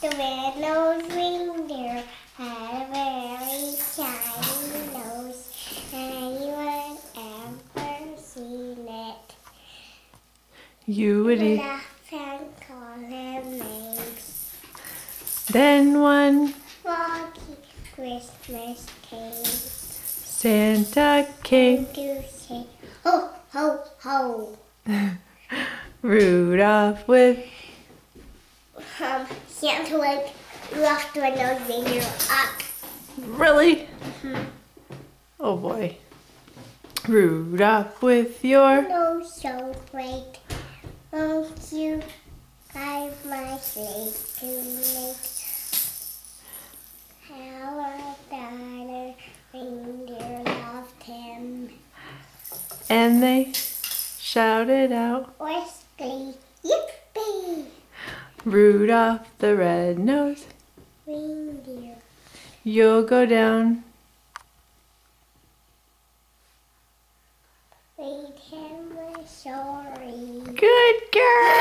The red-nosed reindeer had a very shiny nose. Anyone ever seen it? You would eat. Laugh and call him names. Then one Froggy Christmas came Santa came. to say, ho, ho, ho. Rudolph with Um, Santa went left the red-nosed reindeer up. really. Oh boy. Rudolph with your No, so great. Won't you drive my sleigh tonight? How a daughter reindeer loved him. and they shouted out Whiskey, yippee! Rudolph the red-nosed. Reindeer. You'll go down. Him a story. Good girl.